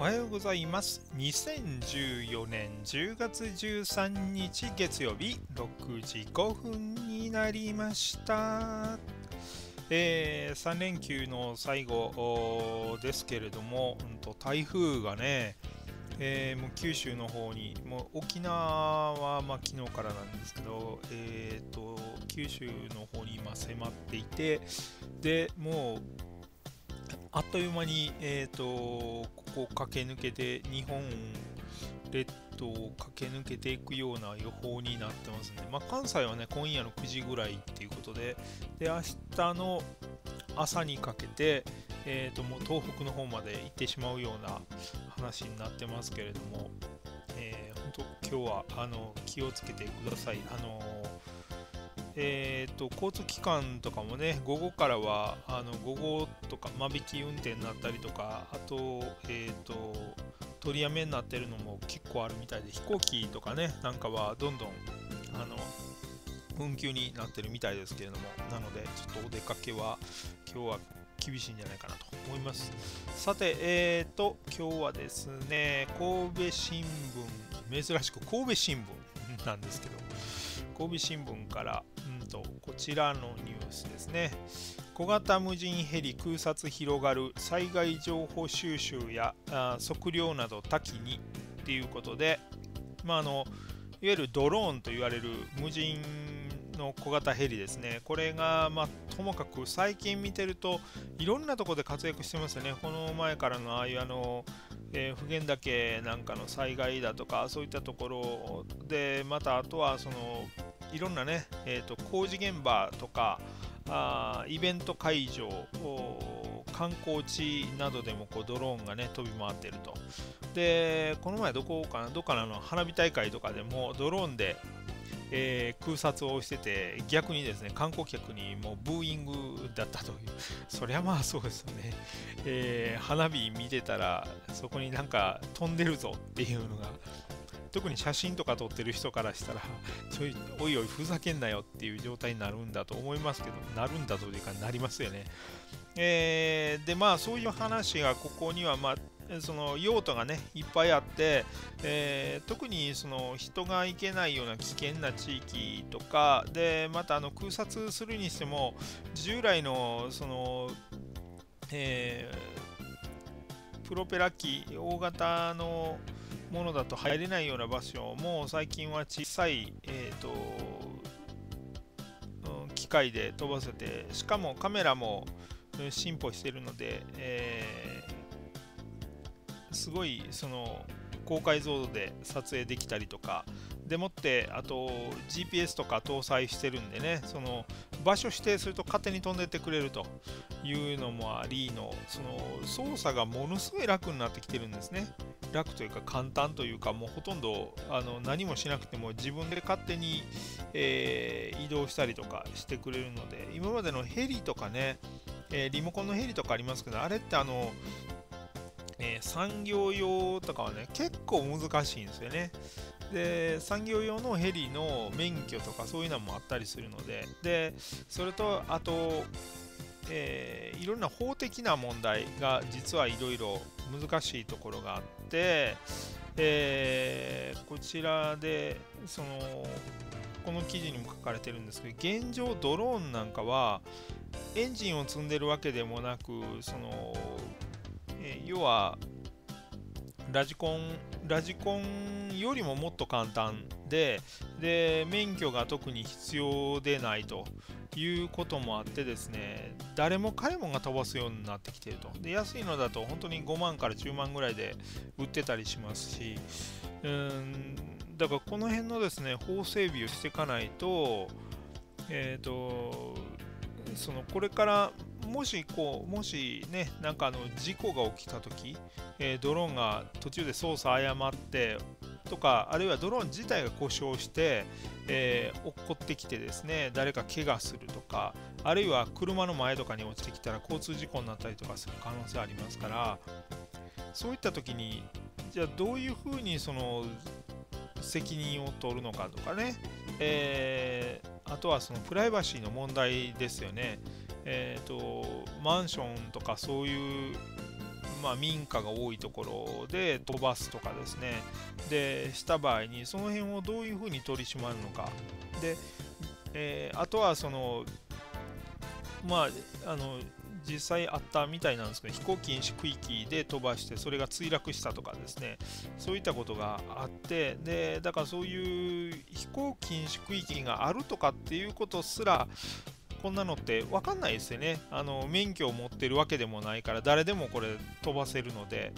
おはようございます。2014年10月13日月曜日6時5分になりました。えー、3連休の最後ですけれども、うん、と台風がね、えー、もう九州の方に、もう沖縄はまあ昨日からなんですけど、えーと、九州の方に今迫っていて、でもうあっという間に、えーと、ここ駆け抜けて日本列島を駆け抜けていくような予報になってますね。まあ、関西はね、今夜の9時ぐらいっていうことで、で明日の朝にかけて、えー、ともう東北の方まで行ってしまうような話になってますけれども、えー、本当今日はあの気をつけてください。あのえーと、交通機関とかもね、午後からはあの午後とか間引き運転になったりとか、あと、えーと、取りやめになってるのも結構あるみたいで、飛行機とかね、なんかはどんどんあの運休になってるみたいですけれども、なので、ちょっとお出かけは今日は厳しいんじゃないかなと思います。さて、えーと、今日はですね、神戸新聞、珍しく神戸新聞なんですけど、神戸新聞から、と、こちらのニュースですね。小型無人ヘリ空撮広がる災害情報収集や測量など多岐にっていうことで、まあ、あのいわゆるドローンと言われる無人の小型ヘリですね、これが、まあ、ともかく最近見てると、いろんなとこで活躍してますよね、この前からのああいうあの、え、普賢岳なんかの災害だとか、そういったところで、またあとはそのいろんなね、えーと、工事現場とか、あイベント会場、観光地などでもこうドローンがね飛び回っていると。で、この前どこかな、どっかの花火大会とかでもドローンでえー、空撮をしてて、逆にですね、観光客にもうブーイングだったという、そりゃまあそうですよね、えー、花火見てたら、そこになんか飛んでるぞっていうのが、特に写真とか撮ってる人からしたら、ちょい、おいおい、ふざけんなよっていう状態になるんだと思いますけど、なるんだというか、なりますよね。えー、で、まあ、そういう話がここには、まあ、その用途がねいっぱいあって、えー、特にその人が行けないような危険な地域とかでまたあの空撮するにしても従来のその、えー、プロペラ機大型のものだと入れないような場所も最近は小さい、えーと、機械で飛ばせてしかもカメラも進歩しているので、えーすごいその高解像度で撮影できたりとかでもってあと GPS とか搭載してるんでねその場所指定すると勝手に飛んでってくれるというのもありのその操作がものすごい楽になってきてるんですね。楽というか簡単というかもうほとんどあの何もしなくても自分で勝手に、えー、移動したりとかしてくれるので今までのヘリとかね、えー、リモコンのヘリとかありますけどあれってあのえー、産業用とかはね、結構難しいんですよね。で、産業用のヘリの免許とかそういうのもあったりするので、で、それと、あと、えー、いろんな法的な問題が実はいろいろ難しいところがあって、えー、こちらで、その、この記事にも書かれてるんですけど、現状ドローンなんかは、エンジンを積んでるわけでもなく、その、え要はラジコンラジコンよりももっと簡単でで免許が特に必要でないと。いうこともあってですね誰も彼もが飛ばすようになってきてると。で安いのだと本当に5万から10万ぐらいで売ってたりしますしうんだからこの辺のですね法整備をしていかないとえっ、ー、とそのこれからもしこうもしねなんかあの事故が起きた時、えー、ドローンが途中で操作誤ってとかあるいはドローン自体が故障して、えー、落っこってきてですね誰か怪我するとかあるいは車の前とかに落ちてきたら交通事故になったりとかする可能性ありますからそういった時にじゃあどういうふうにその責任を取るのかとかね、えー、あとはそのプライバシーの問題ですよね。えーと、マンションとかそういうまあ、民家が多いところで飛ばすとかですね。でした場合にその辺をどういうふうに取り締まるのか。で、えー、あとはそのまああの実際あったみたいなんですけど飛行禁止区域で飛ばしてそれが墜落したとかですね。そういったことがあってでだからそういう飛行禁止区域があるとかっていうことすらこんなのって分かんないですよね。あの免許を持ってるわけでもないから誰でもこれ飛ばせるので。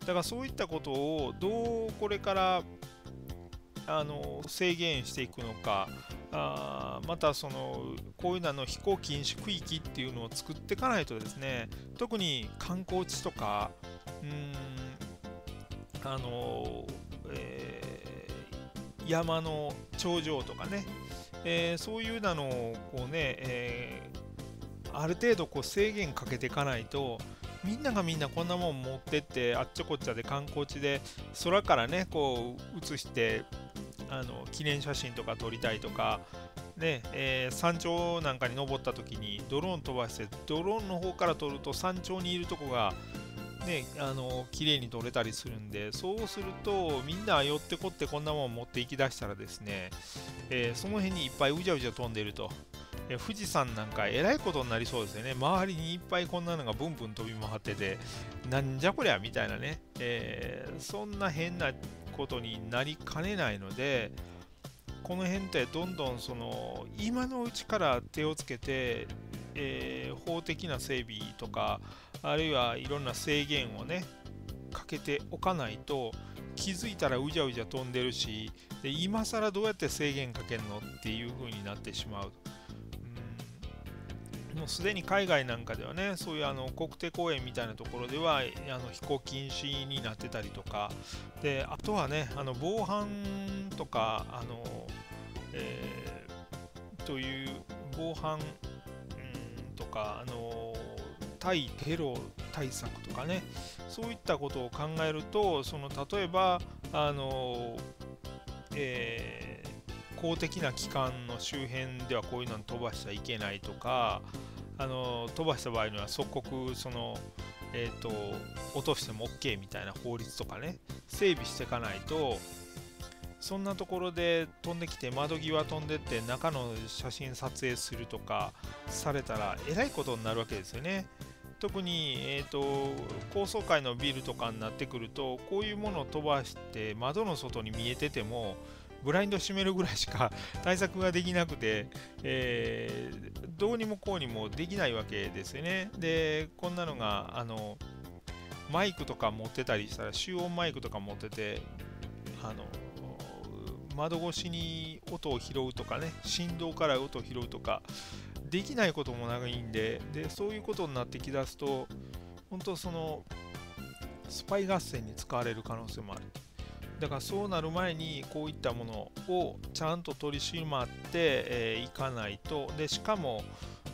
だからそういったことをどうこれからあの制限していくのかあまたそのこういうのの飛行禁止区域っていうのを作っていかないとですね特に観光地とかうんあの、えー、山の頂上とかね、えー、そういうなのをこうね、えー、ある程度こう制限かけていかないとみんながみんなこんなもん持ってってあっちゃこっちゃで観光地で空からねこう映してあの記念写真とか撮りたいとか、ねえー、山頂なんかに登った時にドローン飛ばしてドローンの方から撮ると山頂にいるとこがね、あの綺麗に撮れたりするんでそうするとみんな寄ってこってこんなもん持っていきだしたらですね、えー、その辺にいっぱいうじゃうじゃ飛んでると、えー、富士山なんかえらいことになりそうですよね。周りにいっぱいこんなのがブンブン飛び回っててなんじゃこりゃみたいなね、えー、そんな変なことになりかねないのでこの辺ってどんどんその今のうちから手をつけて、えー、法的な整備とかあるいはいろんな制限をねかけておかないと気づいたらうじゃうじゃ飛んでるしで今更どうやって制限かけるのっていう風になってしまう。もうすでに海外なんかではね、そういうあの国定公園みたいなところではあの飛行禁止になってたりとか、であとはね、あの防犯とか、あのえー、という防犯、か、あの対テロ対策とかね、そういったことを考えると、その例えば、あのえー公的な機関の周辺ではこういうの飛ばしちゃいけないとか、あの飛ばした場合には即刻その、えーと、落としても OK みたいな法律とかね整備していかないとそんなところで飛んできて窓際飛んでって中の写真撮影するとかされたらえらいことになるわけですよね。特に、えーと高層階のビルとかになってくるとこういうものを飛ばして窓の外に見えててもブラインド閉めるぐらいしか 対策ができなくて、えー、どうにもこうにもできないわけですよね。で、こんなのが、あの、マイクとか持ってたりしたら、集音マイクとか持ってて、あの、窓越しに音を拾うとかね、振動から音を拾うとか、できないこともないんで、で、そういうことになってきだすと、本当その、スパイ合戦に使われる可能性もある。だからそうなる前にこういったものをちゃんと取り締まってい、えー、かないとでしかも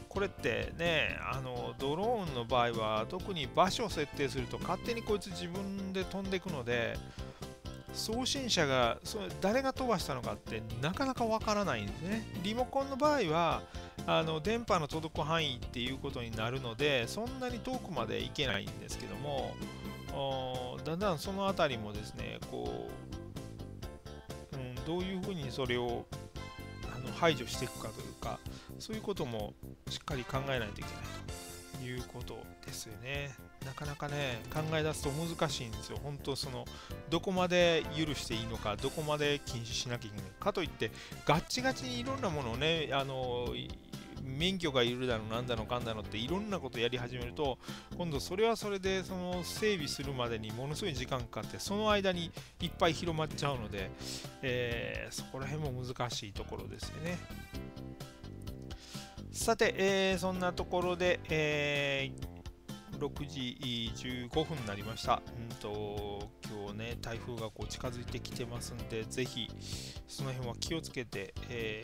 これってねあのドローンの場合は特に場所を設定すると勝手にこいつ自分で飛んでいくので送信者がそれ誰が飛ばしたのかってなかなかわからないんですね。リモコンの場合はあの電波の届く範囲っていうことになるのでそんなに遠くまで行けないんですけどもだんだんその辺りもですねこう、うん、どういうふうにそれをあの排除していくかというかそういうこともしっかり考えないといけないということですよね。なかなかね考え出すと難しいんですよ本当そのどこまで許していいのかどこまで禁止しなきゃいけないかといってガッチガチにいろんなものをねあの免許がいるだろうなんだのかんだのっていろんなことやり始めると今度それはそれでその整備するまでにものすごい時間かかってその間にいっぱい広まっちゃうので、えー、そこら辺も難しいところですよね。さて、えー、そんなところで、えー6時15分になりました。うんと今日ね、台風がこう近づいてきてますんで、ぜひその辺は気をつけて、え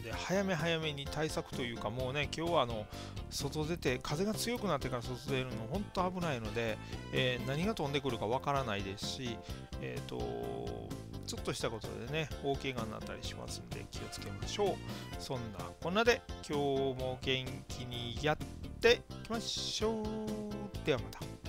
ー、で早め早めに対策というか、もうね、今日はあの外出て、風が強くなってから外出るの、本当危ないので、えー、何が飛んでくるかわからないですし、えっ、ー、とちょっとしたことでね、大怪我になったりしますんで気をつけましょう。そんなこんなで今日も元気にやっていきましょう。ではまた。